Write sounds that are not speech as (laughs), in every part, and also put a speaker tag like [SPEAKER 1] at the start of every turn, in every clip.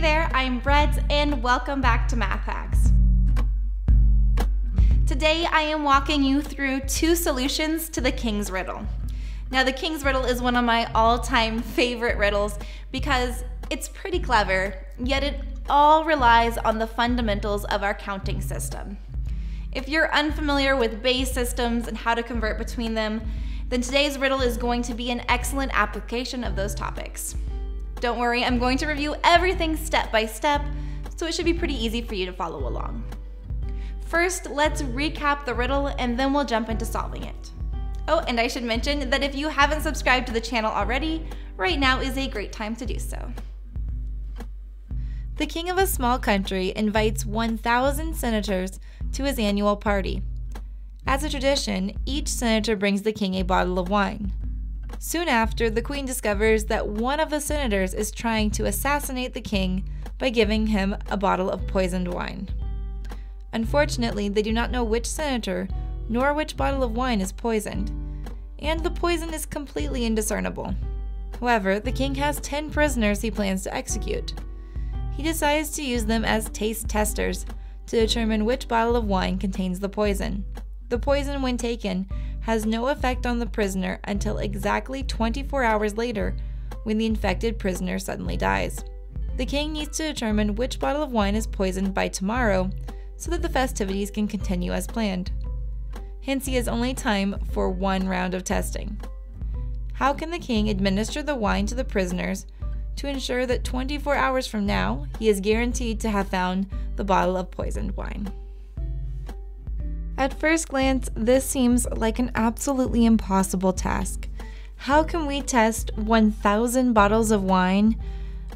[SPEAKER 1] there, I'm Brett, and welcome back to Math Hacks. Today I am walking you through two solutions to the King's Riddle. Now, the King's Riddle is one of my all time favorite riddles because it's pretty clever, yet it all relies on the fundamentals of our counting system. If you're unfamiliar with base systems and how to convert between them, then today's riddle is going to be an excellent application of those topics. Don't worry, I'm going to review everything step by step, so it should be pretty easy for you to follow along. First, let's recap the riddle and then we'll jump into solving it. Oh, and I should mention that if you haven't subscribed to the channel already, right now is a great time to do so. The king of a small country invites 1,000 senators to his annual party. As a tradition, each senator brings the king a bottle of wine. Soon after, the queen discovers that one of the senators is trying to assassinate the king by giving him a bottle of poisoned wine. Unfortunately, they do not know which senator nor which bottle of wine is poisoned, and the poison is completely indiscernible. However, the king has 10 prisoners he plans to execute. He decides to use them as taste testers to determine which bottle of wine contains the poison. The poison, when taken, has no effect on the prisoner until exactly 24 hours later when the infected prisoner suddenly dies. The king needs to determine which bottle of wine is poisoned by tomorrow so that the festivities can continue as planned. Hence, he has only time for one round of testing. How can the king administer the wine to the prisoners to ensure that 24 hours from now he is guaranteed to have found the bottle of poisoned wine? At first glance, this seems like an absolutely impossible task. How can we test 1,000 bottles of wine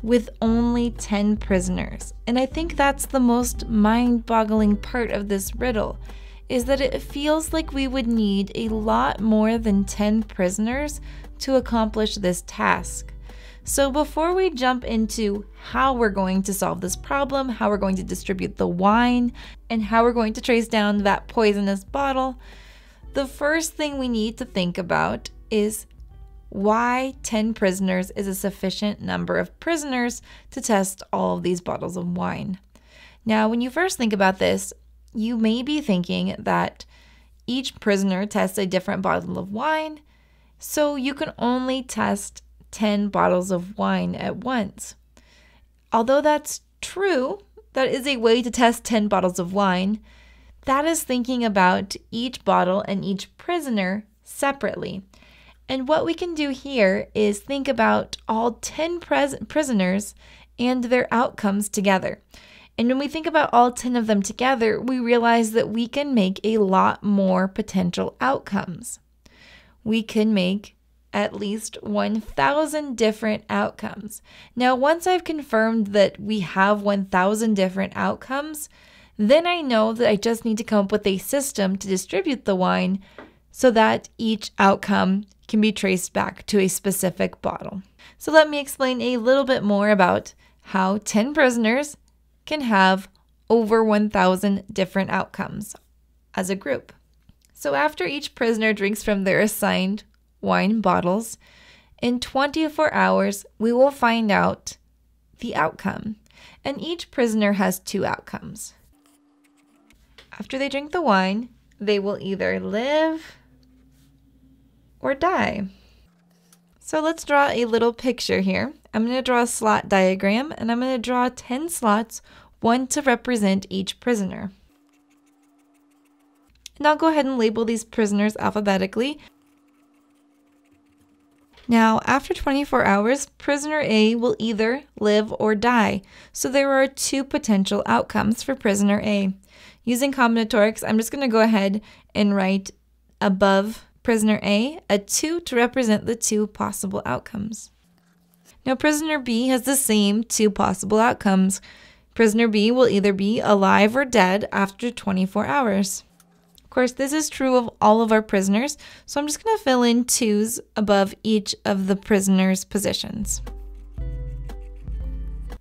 [SPEAKER 1] with only 10 prisoners. And I think that's the most mind boggling part of this riddle is that it feels like we would need a lot more than 10 prisoners to accomplish this task. So, before we jump into how we're going to solve this problem, how we're going to distribute the wine, and how we're going to trace down that poisonous bottle, the first thing we need to think about is why 10 prisoners is a sufficient number of prisoners to test all of these bottles of wine. Now, when you first think about this, you may be thinking that each prisoner tests a different bottle of wine, so you can only test 10 bottles of wine at once. Although that's true, that is a way to test 10 bottles of wine. That is thinking about each bottle and each prisoner separately. And what we can do here is think about all 10 pres- prisoners and their outcomes together. And when we think about all 10 of them together, we realize that we can make a lot more potential outcomes. We can make at least 1,000 different outcomes. Now, once I've confirmed that we have 1,000 different outcomes, then I know that I just need to come up with a system to distribute the wine so that each outcome can be traced back to a specific bottle. So let me explain a little bit more about how 10 prisoners can have over 1,000 different outcomes as a group. So after each prisoner drinks from their assigned wine bottles, in 24 hours, we will find out the outcome. And each prisoner has two outcomes. After they drink the wine, they will either live or die. So let's draw a little picture here. I'm going to draw a slot diagram and I'm going to draw 10 slots, one to represent each prisoner. And I'll go ahead and label these prisoners alphabetically. Now, after 24 hours, prisoner A will either live or die. So there are two potential outcomes for prisoner A. Using combinatorics, I'm just going to go ahead and write above prisoner A a 2 to represent the two possible outcomes. Now, prisoner B has the same two possible outcomes. Prisoner B will either be alive or dead after 24 hours. Course, this is true of all of our prisoners, so I'm just going to fill in twos above each of the prisoner's positions.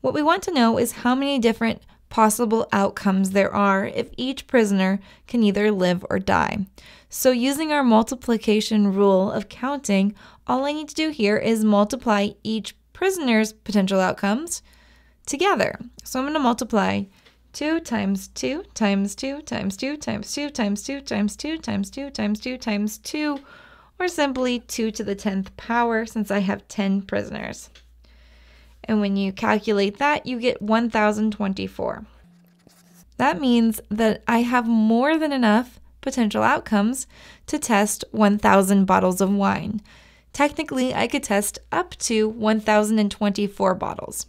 [SPEAKER 1] What we want to know is how many different possible outcomes there are if each prisoner can either live or die. So using our multiplication rule of counting, all I need to do here is multiply each prisoner's potential outcomes together. So I'm going to multiply 2 times 2 times 2 times 2 times 2 times 2 times 2 times 2 times 2 times 2, or simply 2 to the 10th power since I have 10 prisoners. And when you calculate that, you get 1024. That means that I have more than enough potential outcomes to test 1,000 bottles of wine. Technically, I could test up to 1,024 bottles.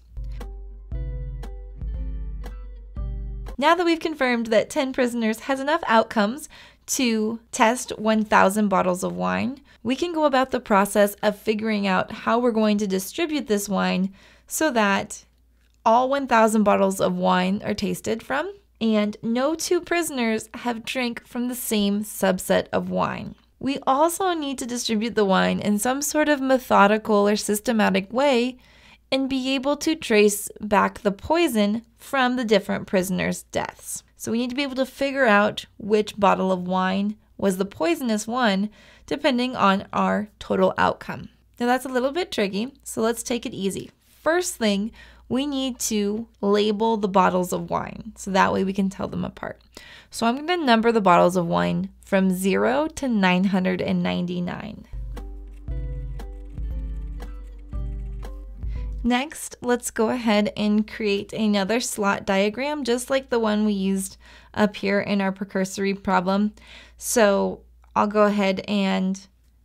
[SPEAKER 1] Now that we've confirmed that 10 prisoners has enough outcomes to test 1,000 bottles of wine, we can go about the process of figuring out how we're going to distribute this wine so that all 1,000 bottles of wine are tasted from and no two prisoners have drank from the same subset of wine. We also need to distribute the wine in some sort of methodical or systematic way and be able to trace back the poison from the different prisoners' deaths. So we need to be able to figure out which bottle of wine was the poisonous one depending on our total outcome. Now that's a little bit tricky, so let's take it easy. First thing, we need to label the bottles of wine so that way we can tell them apart. So I'm going to number the bottles of wine from 0 to 999. Next, let's go ahead and create another slot diagram just like the one we used up here in our precursory problem. So I'll go ahead and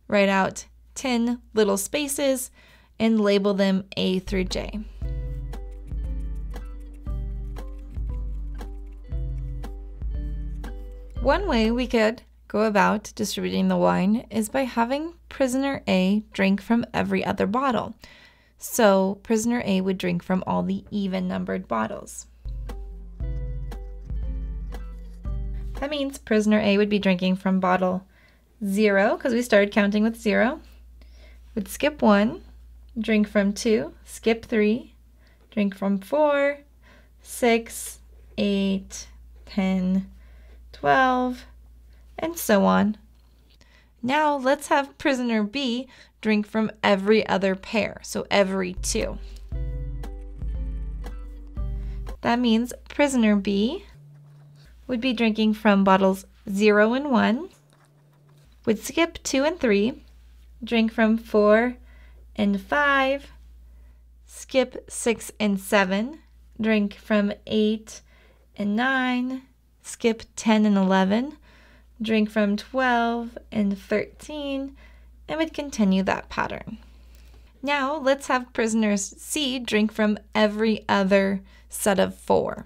[SPEAKER 1] write out 10 little spaces and label them A through J. One way we could go about distributing the wine is by having prisoner A drink from every other bottle. So prisoner A would drink from all the even numbered bottles. That means prisoner A would be drinking from bottle 0, because we started counting with 0, would skip 1, drink from 2, skip 3, drink from 4, 6, 8, 10, 12, and so on. Now let's have prisoner B drink from every other pair, so every two. That means prisoner B would be drinking from bottles 0 and 1, would skip 2 and 3, drink from 4 and 5, skip 6 and 7, drink from 8 and 9, skip 10 and 11, drink from 12 and 13, and would continue that pattern. Now let's have prisoners C drink from every other set of four.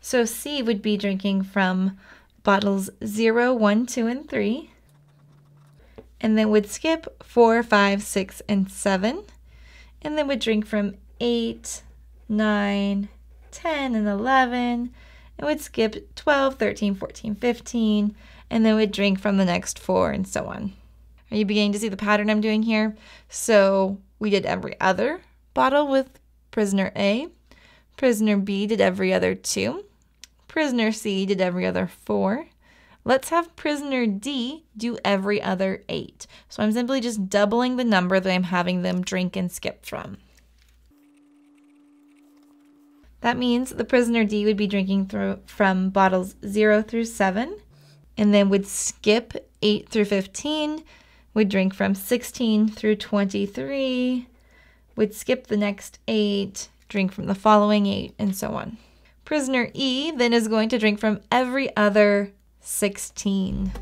[SPEAKER 1] So C would be drinking from bottles 0, 1, 2, and 3, and then would skip 4, 5, 6, and 7, and then would drink from 8, 9, 10 and 11, and would skip 12, 13, 14, 15, and then would drink from the next four and so on. Are you beginning to see the pattern I'm doing here? So we did every other bottle with prisoner A. Prisoner B did every other two. Prisoner C did every other four. Let's have prisoner D do every other eight. So I'm simply just doubling the number that I'm having them drink and skip from. That means the prisoner D would be drinking through, from bottles 0 through 7, and then we'd skip 8 through 15, We'd drink from 16 through 23, We'd skip the next 8, drink from the following 8, and so on. Prisoner E then is going to drink from every other 16,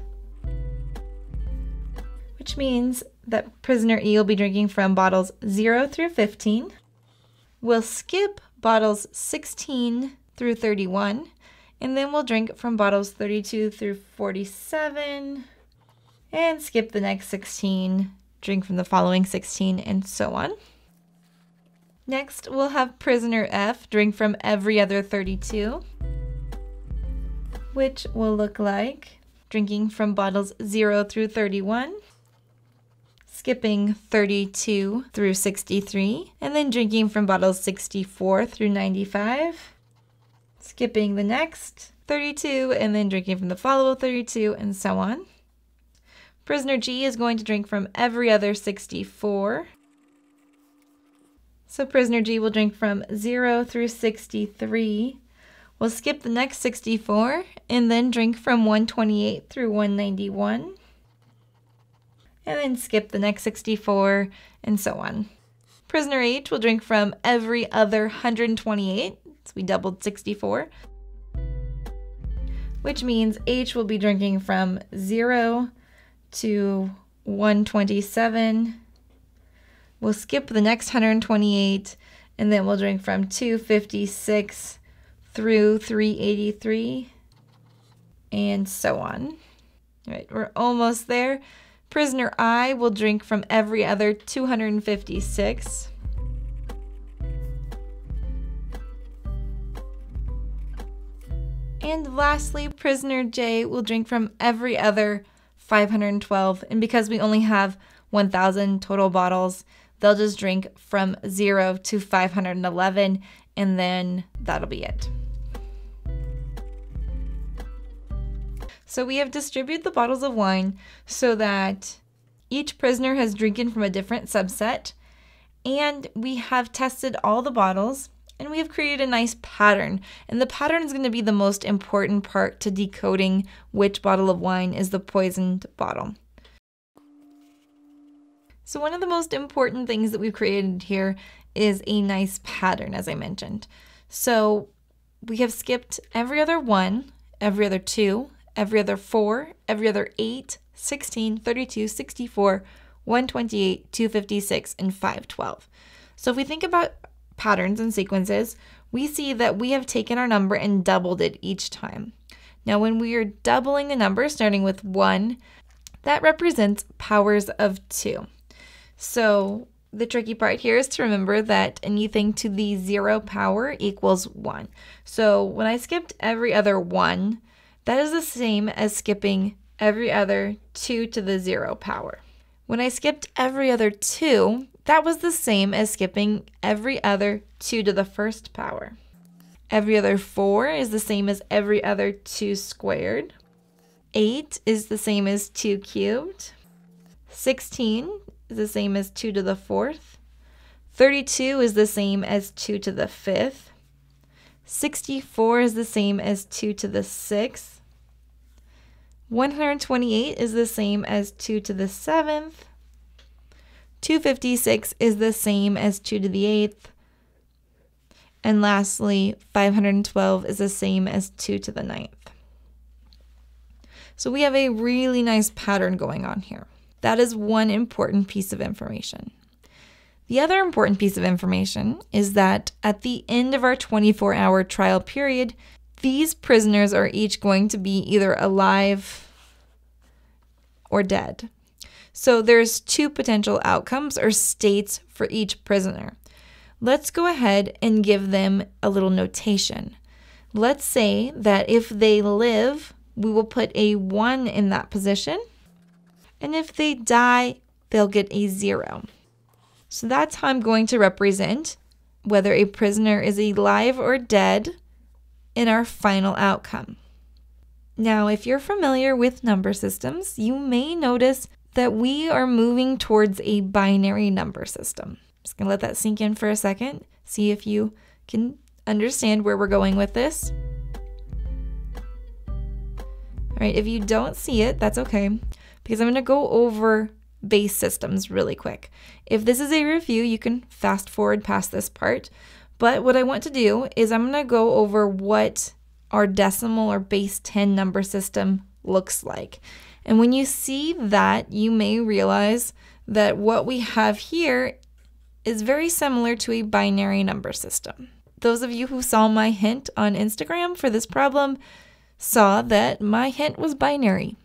[SPEAKER 1] which means that prisoner E will be drinking from bottles 0 through 15, We'll skip bottles 16 through 31, and then we'll drink from bottles 32 through 47, and skip the next 16, drink from the following 16, and so on. Next, we'll have prisoner F drink from every other 32, which will look like drinking from bottles 0 through 31, skipping 32 through 63, and then drinking from bottles 64 through 95, skipping the next 32, and then drinking from the follow 32, and so on. Prisoner G is going to drink from every other 64, So prisoner G will drink from 0 through 63. We'll skip the next 64 and then drink from 128 through 191. And then skip the next 64 and so on. Prisoner H will drink from every other 128. So we doubled 64. Which means H will be drinking from 0 to 127. We'll skip the next 128 and then we'll drink from 256 through 383 and so on. All right, we're almost there. Prisoner I will drink from every other 256. And lastly, prisoner J will drink from every other 512. And because we only have 1,000 total bottles, they'll just drink from 0 to 511, and then that'll be it. So we have distributed the bottles of wine so that each prisoner has drinking from a different subset, and we have tested all the bottles and we have created a nice pattern. And the pattern is going to be the most important part to decoding which bottle of wine is the poisoned bottle. So one of the most important things that we've created here is a nice pattern, as I mentioned. So we have skipped every other one, every other two, every other four, every other eight, 16, 32, 64, 128, 256, and 512. So if we think about patterns and sequences, we see that we have taken our number and doubled it each time. Now, when we are doubling the number, starting with 1, that represents powers of 2. So the tricky part here is to remember that anything to the zero power equals one. So when I skipped every other one, that is the same as skipping every other two to the zero power. When I skipped every other two, that was the same as skipping every other two to the first power. Every other four is the same as every other two squared. Eight is the same as two cubed. 16 is the same as 2 to the fourth. 32 is the same as 2 to the fifth. 64 is the same as 2 to the sixth. 128 is the same as 2 to the seventh. 256 is the same as 2 to the eighth. And lastly, 512 is the same as 2 to the ninth. So we have a really nice pattern going on here. That is one important piece of information. The other important piece of information is that at the end of our 24 hour trial period, these prisoners are each going to be either alive or dead. So there's two potential outcomes or states for each prisoner. Let's go ahead and give them a little notation. Let's say that if they live, we will put a 1 in that position and if they die, they'll get a zero. So that's how I'm going to represent whether a prisoner is alive or dead in our final outcome. Now, if you're familiar with number systems, you may notice that we are moving towards a binary number system. I'm just gonna let that sink in for a second, see if you can understand where we're going with this. All right, if you don't see it, that's okay because I'm to go over base systems really quick. If this is a review, you can fast forward past this part. But what I want to do is I'm to go over what our decimal or base 10 number system looks like. And when you see that, you may realize that what we have here is very similar to a binary number system. Those of you who saw my hint on Instagram for this problem saw that my hint was binary.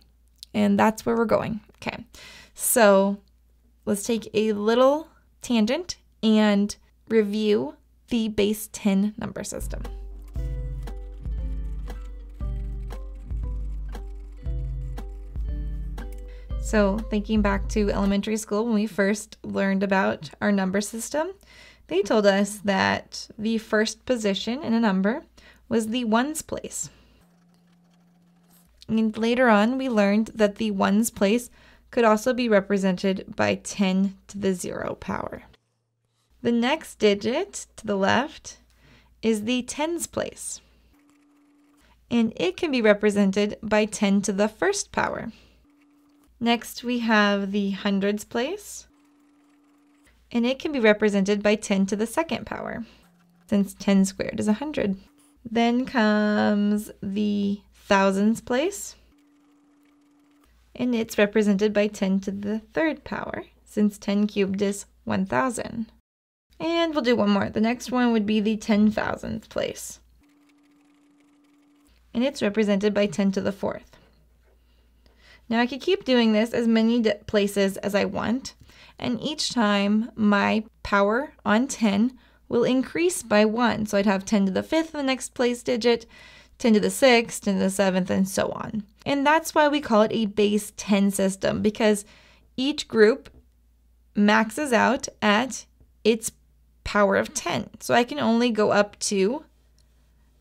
[SPEAKER 1] And that's where we're going. Okay. So let's take a little tangent and review the base 10 number system. So, thinking back to elementary school when we first learned about our number system, they told us that the first position in a number was the ones place. And later on, we learned that the ones place could also be represented by 10 to the 0 power. The next digit to the left is the tens place. And it can be represented by 10 to the first power. Next, we have the hundreds place. And it can be represented by 10 to the second power, since 10 squared is 100. Then comes the thousands place. And it's represented by 10 to the third power, since 10 cubed is 1000. And we'll do one more. The next one would be the 10,000th place. And it's represented by 10 to the fourth. Now I could keep doing this as many places as I want, and each time my power on 10 will increase by 1. So I'd have 10 to the fifth, the next place digit, 10 to the sixth, 10 to the seventh, and so on. And that's why we call it a base 10 system, because each group maxes out at its power of 10. So I can only go up to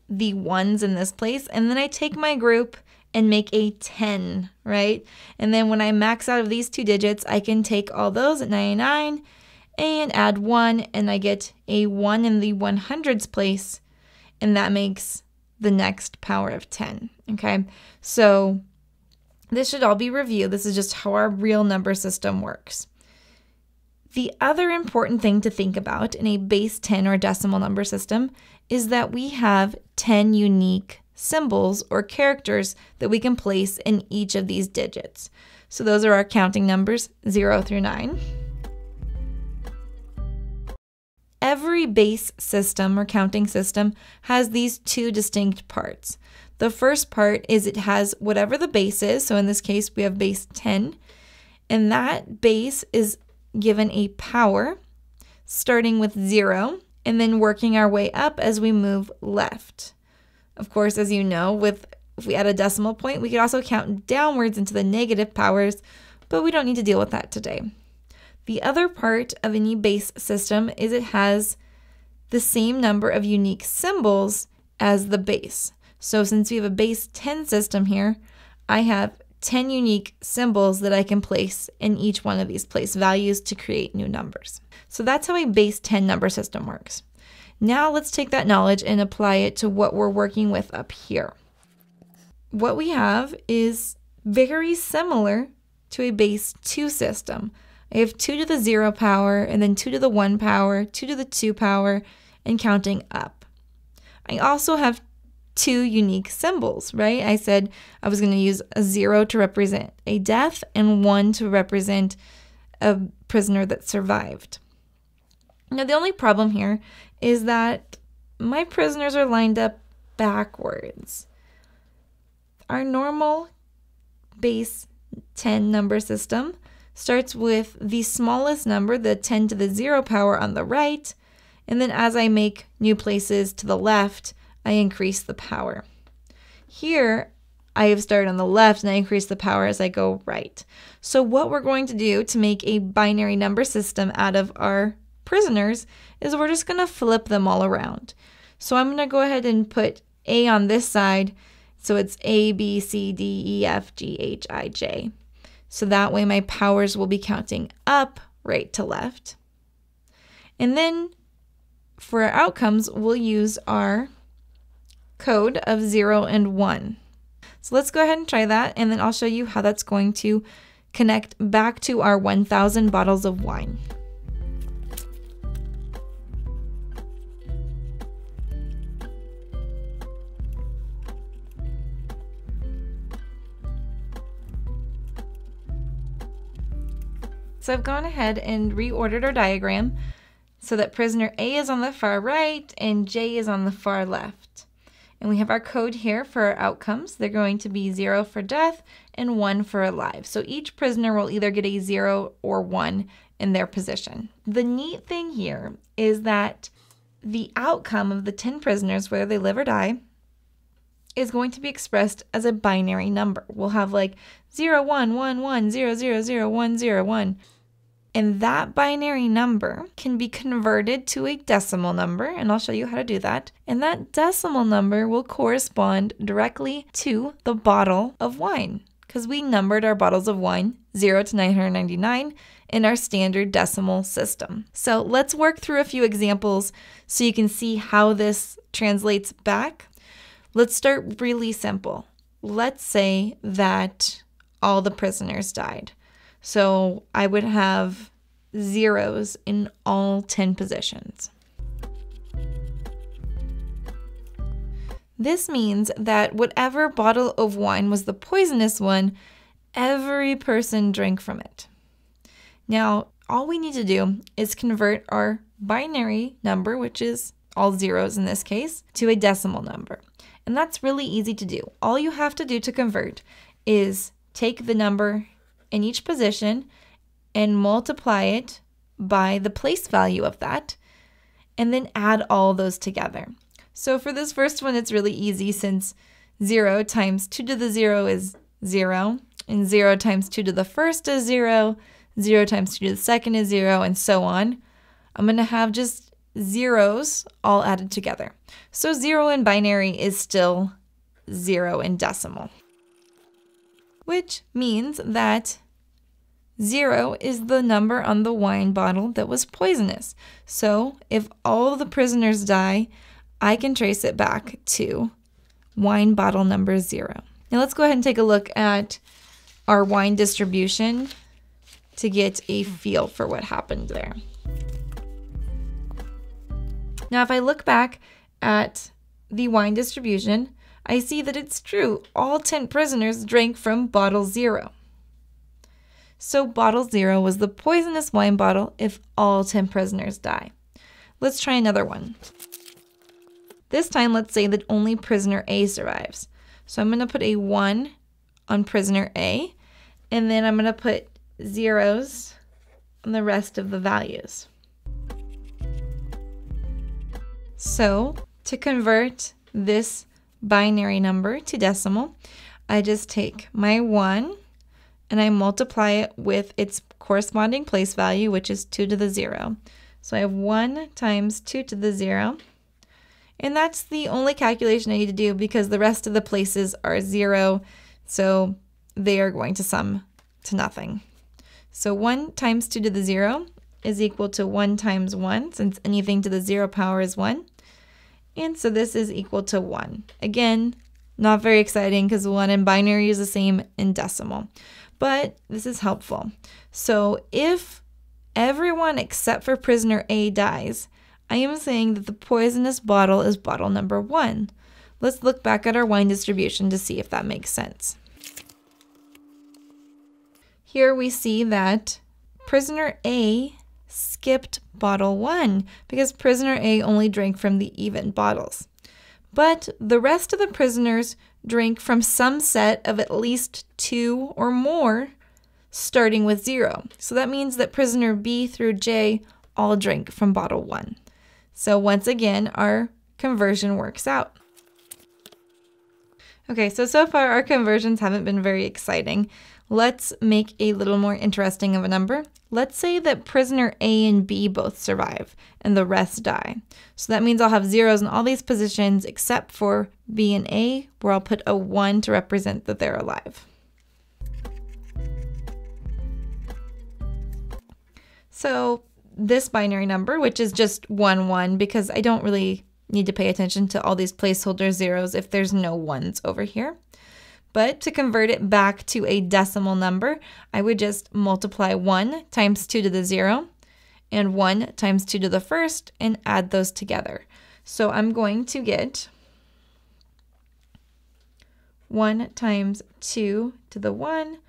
[SPEAKER 1] the ones in this place, and then I take my group and make a 10, right? And then when I max out of these two digits, I can take all those at 99 and add 1, and I get a 1 in the 100s place, and that makes the next power of 10, okay? So this should all be reviewed. This is just how our real number system works. The other important thing to think about in a base 10 or decimal number system is that we have 10 unique symbols or characters that we can place in each of these digits. So those are our counting numbers 0 through 9. Every base system or counting system has these two distinct parts. The first part is it has whatever the base is. So in this case, we have base 10, and that base is given a power starting with 0 and then working our way up as we move left. Of course, as you know, with if we add a decimal point, we could also count downwards into the negative powers, but we don't need to deal with that today. The other part of any base system is it has the same number of unique symbols as the base. So since we have a base 10 system here, I have 10 unique symbols that I can place in each one of these place values to create new numbers. So that's how a base 10 number system works. Now let's take that knowledge and apply it to what we're working with up here. What we have is very similar to a base 2 system. I have 2 to the 0 power, and then 2 to the 1 power, 2 to the 2 power, and counting up. I also have two unique symbols, right? I said I was going to use a zero to represent a death and one to represent a prisoner that survived. Now, the only problem here is that my prisoners are lined up backwards. Our normal base 10 number system starts with the smallest number, the 10 to the 0 power on the right, and then as I make new places to the left, I increase the power. Here, I have started on the left and I increase the power as I go right. So what we're going to do to make a binary number system out of our prisoners is we're just going to flip them all around. So I'm going to go ahead and put A on this side. So it's A, B, C, D, E, F, G, H, I, J. So that way my powers will be counting up, right to left. And then for our outcomes, we'll use our code of 0 and 1. So let's go ahead and try that, and then I'll show you how that's going to connect back to our 1,000 bottles of wine. So I've gone ahead and reordered our diagram so that prisoner A is on the far right and J is on the far left. And we have our code here for our outcomes. They're going to be zero for death and one for alive. So each prisoner will either get a zero or one in their position. The neat thing here is that the outcome of the 10 prisoners, whether they live or die, is going to be expressed as a binary number. We'll have like 0, 1, 1, 1, 0, 0, 0, 1, 0, 1. And that binary number can be converted to a decimal number, and I'll show you how to do that. And that decimal number will correspond directly to the bottle of wine. because we numbered our bottles of wine 0 to 999 in our standard decimal system. So let's work through a few examples so you can see how this translates back. Let's start really simple. Let's say that all the prisoners died. So I would have zeros in all 10 positions. This means that whatever bottle of wine was the poisonous one, every person drank from it. Now, all we need to do is convert our binary number, which is all zeros in this case, to a decimal number. And that's really easy to do. All you have to do to convert is take the number in each position and multiply it by the place value of that, and then add all those together. So for this first one, it's really easy since 0 times 2 to the 0 is 0, and 0 times 2 to the first is 0, 0 times 2 to the second is 0, and so on. I'm going to have just zeros all added together. So 0 in binary is still 0 in decimal, which means that 0 is the number on the wine bottle that was poisonous. So if all the prisoners die, I can trace it back to wine bottle number zero. Now let's go ahead and take a look at our wine distribution to get a feel for what happened there. Now, if I look back at the wine distribution, I see that it's true. All 10 prisoners drank from bottle zero. So, bottle zero was the poisonous wine bottle if all 10 prisoners die. Let's try another one. This time, let's say that only prisoner A survives. So I'm going to put a 1 on prisoner A, and then I'm going to put zeros on the rest of the values. So to convert this binary number to decimal, I just take my 1 and I multiply it with its corresponding place value, which is 2 to the 0. So I have 1 times 2 to the 0 and that's the only calculation I need to do because the rest of the places are zero, so they are going to sum to nothing. So 1 times 2 to the 0 is equal to 1 times 1, since anything to the 0 power is 1. And so this is equal to 1. Again, not very exciting because 1 in binary is the same in decimal. But this is helpful. So if everyone except for prisoner A dies, I am saying that the poisonous bottle is bottle number one. Let's look back at our wine distribution to see if that makes sense. Here we see that prisoner A skipped bottle one because prisoner A only drank from the even bottles. But the rest of the prisoners drank from some set of at least two or more, starting with zero. So that means that prisoner B through J all drink from bottle one. So once again, our conversion works out. Okay, so so far our conversions haven't been very exciting. Let's make a little more interesting of a number. Let's say that prisoner A and B both survive and the rest die. So that means I'll have zeros in all these positions except for B and A, where I'll put a 1 to represent that they're alive. So this binary number, which is just 1, 1, because I don't really need to pay attention to all these placeholder zeros if there's no ones over here. But to convert it back to a decimal number, I would just multiply 1 times 2 to the 0 and 1 times 2 to the first and add those together. So I'm going to get 1 times 2 to the 1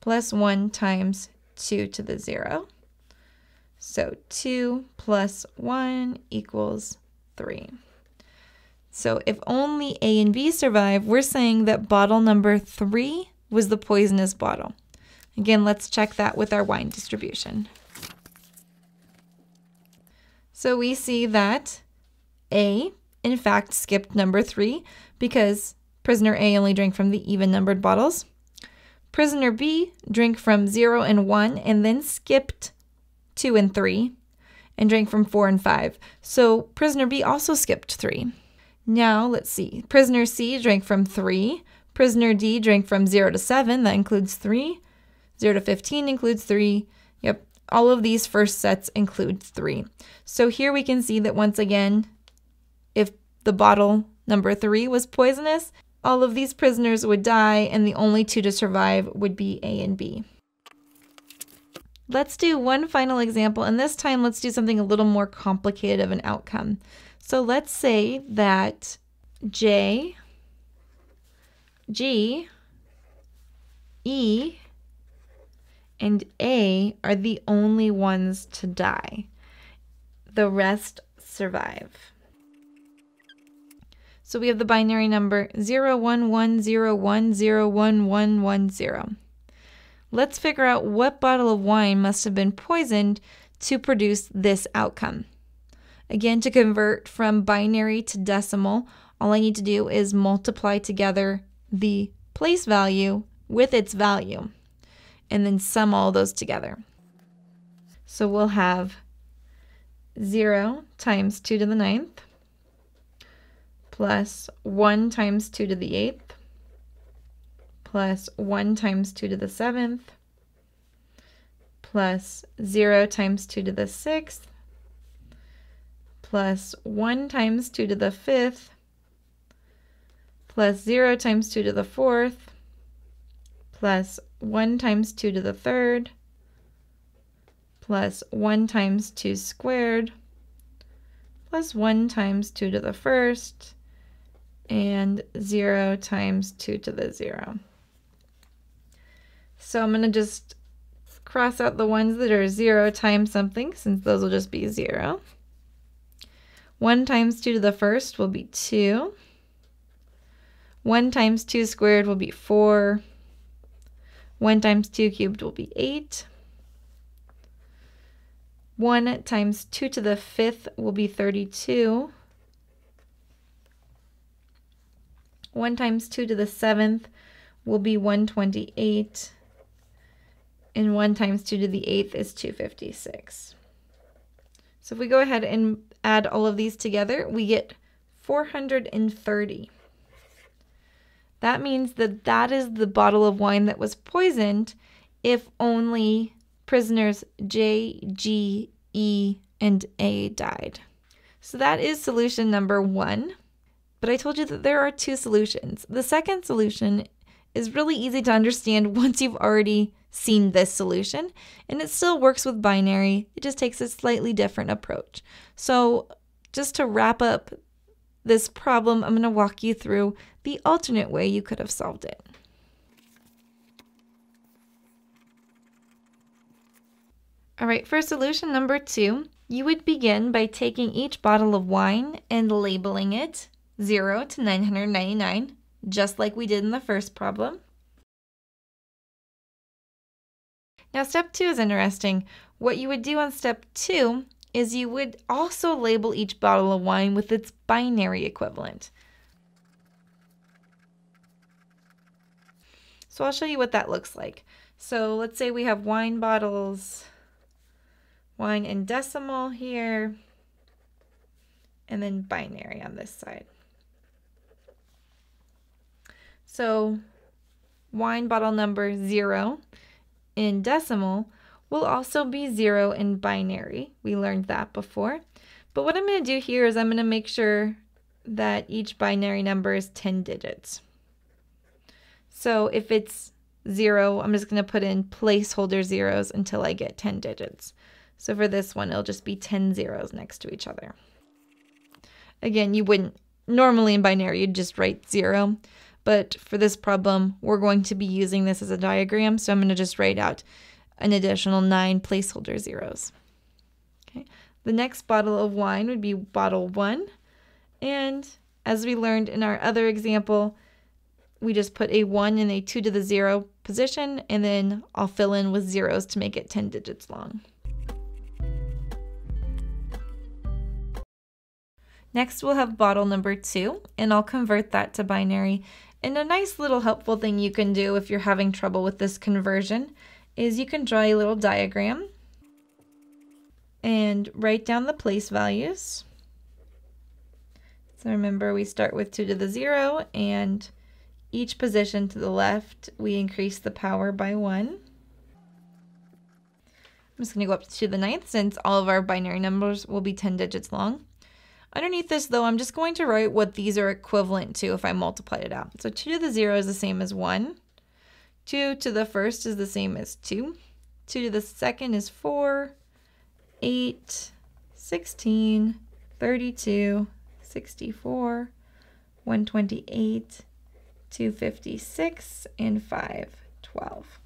[SPEAKER 1] plus 1 times 2 to the 0. So 2 plus 1 equals 3. So if only A and B survive, we're saying that bottle number 3 was the poisonous bottle. Again, let's check that with our wine distribution. So we see that A, in fact, skipped number 3 because prisoner A only drank from the even numbered bottles. Prisoner B drank from 0 and 1 and then skipped 2 and 3, and drank from 4 and 5. So prisoner B also skipped 3. Now, let's see. Prisoner C drank from 3, Prisoner D drank from 0 to 7, that includes 3. 0 to 15 includes 3. Yep, all of these first sets include 3. So here we can see that once again, if the bottle number 3 was poisonous, all of these prisoners would die and the only two to survive would be A and B. Let's do one final example, and this time let's do something a little more complicated of an outcome. So let's say that J, G, E, and A are the only ones to die. The rest survive. So we have the binary number 01101011110. Let's figure out what bottle of wine must have been poisoned to produce this outcome. Again, to convert from binary to decimal, all I need to do is multiply together the place value with its value and then sum all those together. So we'll have 0 times 2 to the ninth plus 1 times 2 to the eighth plus 1 times 2 to the 7th plus 0 times 2 to the 6th plus 1 times 2 to the 5th plus 0 times 2 to the 4th plus 1 times 2 to the 3rd plus 1 times 2 squared plus 1 times 2 to the 1st and 0 times 2 to the 0. So I'm going to just cross out the ones that are 0 times something, since those will just be 0. 1 times 2 to the first will be 2. 1 times 2 squared will be 4. 1 times 2 cubed will be 8. 1 times 2 to the fifth will be 32. 1 times 2 to the seventh will be 128 and 1 times 2 to the 8th is 256. So if we go ahead and add all of these together, we get 430. That means that that is the bottle of wine that was poisoned if only prisoners J, G, E, and A died. So that is solution number one. But I told you that there are two solutions. The second solution is really easy to understand (laughs) once you've already seen this solution, and it still works with binary. It just takes a slightly different approach. So just to wrap up this problem, I'm going to walk you through the alternate way you could have solved it. All right, for solution number two, you would begin by taking each bottle of wine and labeling it 0 to 999, just like we did in the first problem. Now, step two is interesting. What you would do on step two is you would also label each bottle of wine with its binary equivalent. So I'll show you what that looks like. So let's say we have wine bottles, wine in decimal here, and then binary on this side. So wine bottle number zero in decimal will also be zero in binary. We learned that before. But what I'm going to do here is I'm going to make sure that each binary number is 10 digits. So if it's zero, I'm just going to put in placeholder zeros until I get 10 digits. So for this one, it'll just be 10 zeros next to each other. Again, you wouldn't, normally in binary, you'd just write zero. But for this problem, we're going to be using this as a diagram. So I'm going to just write out an additional nine placeholder zeros. Okay. The next bottle of wine would be bottle one. And as we learned in our other example, we just put a 1 and a 2 to the 0 position, and then I'll fill in with zeros to make it 10 digits long. Next, we'll have bottle number 2, and I'll convert that to binary and a nice little helpful thing you can do if you're having trouble with this conversion is you can draw a little diagram and write down the place values. So remember we start with 2 to the 0 and each position to the left, we increase the power by 1. I'm just going to go up to the ninth since all of our binary numbers will be 10 digits long. Underneath this, though, I'm just going to write what these are equivalent to if I multiply it out. So 2 to the 0 is the same as 1. 2 to the first is the same as 2. 2 to the second is 4. 8, 16, 32, 64, 128, 256, and 512.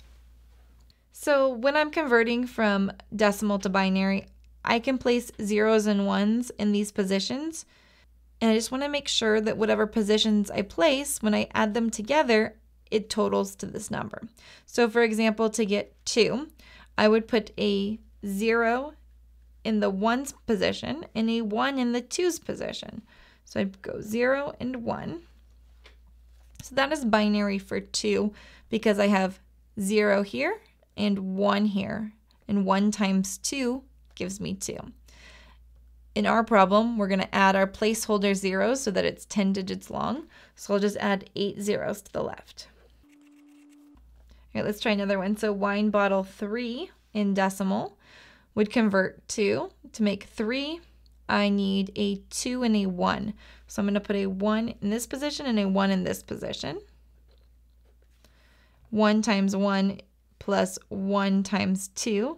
[SPEAKER 1] So when I'm converting from decimal to binary, I can place zeros and ones in these positions. And I just want to make sure that whatever positions I place, when I add them together, it totals to this number. So for example, to get 2, I would put a 0 in the ones position and a 1 in the twos position. So I'd go 0 and 1. So that is binary for 2 because I have 0 here and 1 here. And 1 times 2 gives me 2. In our problem, we're going to add our placeholder zeros so that it's 10 digits long. So I'll just add 8 zeros to the left. All right, let's try another one. So wine bottle 3 in decimal would convert to, to make 3, I need a 2 and a 1. So I'm going to put a 1 in this position and a 1 in this position. 1 times 1 plus 1 times 2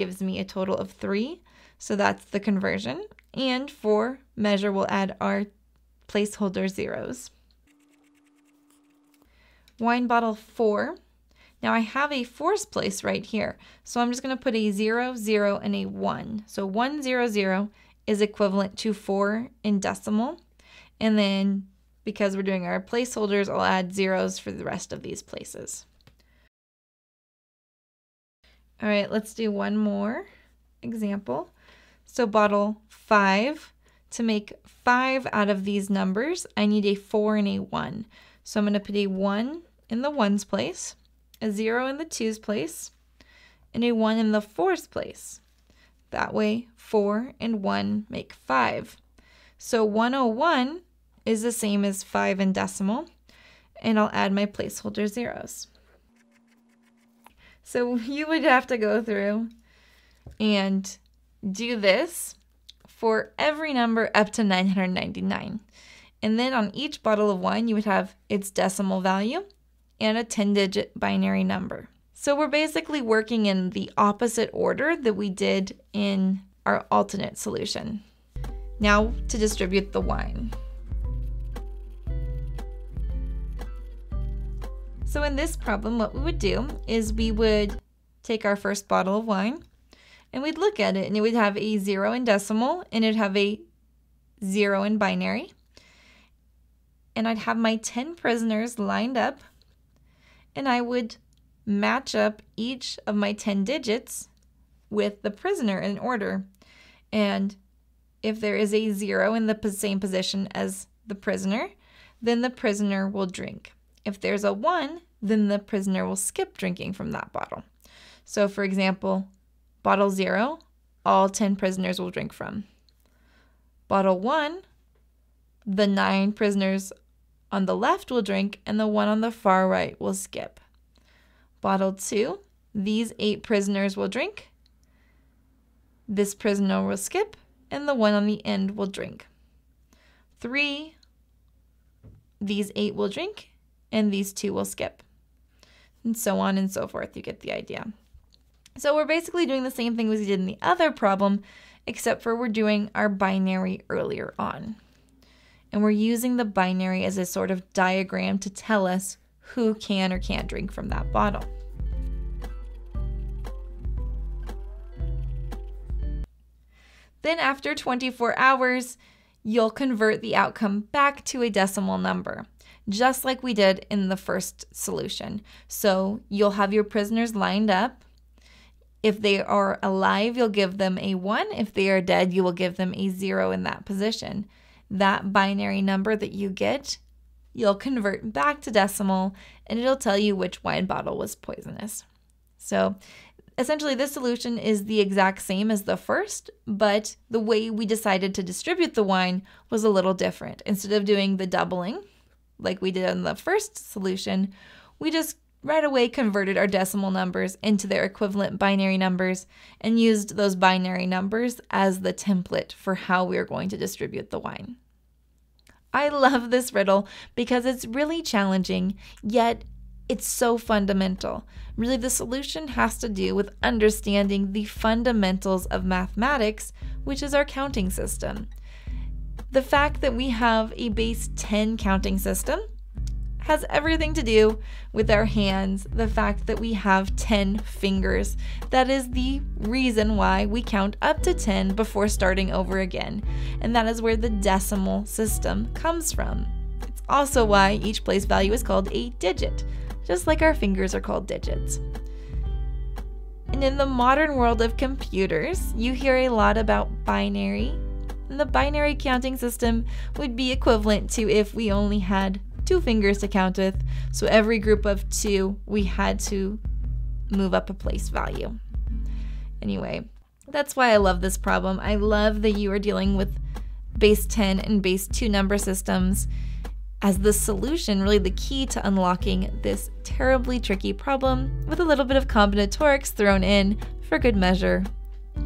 [SPEAKER 1] gives me a total of 3. So that's the conversion. And for measure, we'll add our placeholder zeros. Wine bottle 4 now I have a fours place right here. So I'm just going to put a 0, 0, and a 1. So 1, 0, 0 is equivalent to 4 in decimal. And then because we're doing our placeholders, I'll add zeros for the rest of these places. All right, let's do one more example. So bottle 5, to make 5 out of these numbers, I need a 4 and a 1. So I'm going to put a 1 in the ones place a 0 in the 2's place, and a 1 in the 4's place. That way, 4 and 1 make 5. So 101 is the same as 5 in decimal, and I'll add my placeholder zeros. So (laughs) you would have to go through and do this for every number up to 999. And then on each bottle of wine, you would have its decimal value and a 10 digit binary number. So we're basically working in the opposite order that we did in our alternate solution. Now to distribute the wine. So in this problem, what we would do is we would take our first bottle of wine and we'd look at it and it would have a zero in decimal and it'd have a zero in binary. And I'd have my 10 prisoners lined up and I would match up each of my 10 digits with the prisoner in order. And if there is a zero in the same position as the prisoner, then the prisoner will drink. If there's a one, then the prisoner will skip drinking from that bottle. So, for example, bottle zero, all 10 prisoners will drink from. Bottle one, the nine prisoners on the left will drink and the one on the far right will skip. Bottle 2, these eight prisoners will drink. This prisoner will skip and the one on the end will drink. 3, these eight will drink and these two will skip. And so on and so forth. You get the idea. So we're basically doing the same thing as we did in the other problem, except for we're doing our binary earlier on and we're using the binary as a sort of diagram to tell us who can or can't drink from that bottle. Then after 24 hours, you'll convert the outcome back to a decimal number, just like we did in the first solution. So you'll have your prisoners lined up. If they are alive, you'll give them a 1. If they are dead, you will give them a 0 in that position that binary number that you get, you'll convert back to decimal and it'll tell you which wine bottle was poisonous. So essentially this solution is the exact same as the first, but the way we decided to distribute the wine was a little different. Instead of doing the doubling, like we did in the first solution, we just right away converted our decimal numbers into their equivalent binary numbers and used those binary numbers as the template for how we are going to distribute the wine. I love this riddle because it's really challenging, yet it's so fundamental. Really, the solution has to do with understanding the fundamentals of mathematics, which is our counting system. The fact that we have a base 10 counting system has everything to do with our hands, the fact that we have 10 fingers. That is the reason why we count up to 10 before starting over again, and that is where the decimal system comes from. It's also why each place value is called a digit, just like our fingers are called digits. And in the modern world of computers, you hear a lot about binary. The binary counting system would be equivalent to if we only had two fingers to count with. So every group of two, we had to move up a place value. Anyway, that's why I love this problem. I love that you are dealing with base 10 and base 2 number systems as the solution, really the key to unlocking this terribly tricky problem with a little bit of combinatorics thrown in for good measure,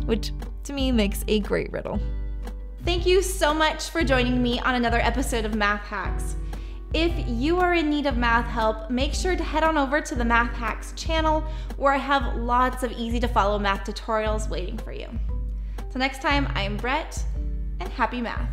[SPEAKER 1] which to me makes a great riddle.
[SPEAKER 2] Thank you so much for joining me on another episode of Math Hacks. If you are in need of math help, make sure to head on over to the Math Hacks channel where I have lots of easy to follow math tutorials waiting for you. Till next time, I'm Brett, and happy math.